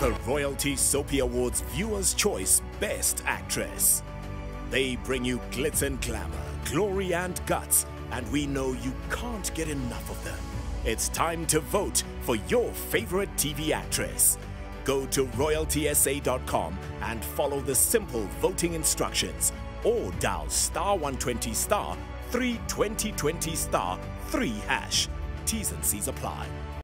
The Royalty Soapie Awards Viewers' Choice Best Actress. They bring you glitz and glamour, glory and guts, and we know you can't get enough of them. It's time to vote for your favorite TV actress. Go to royaltysa.com and follow the simple voting instructions or dial star 120 star 32020 star 3 hash. T's and C's apply.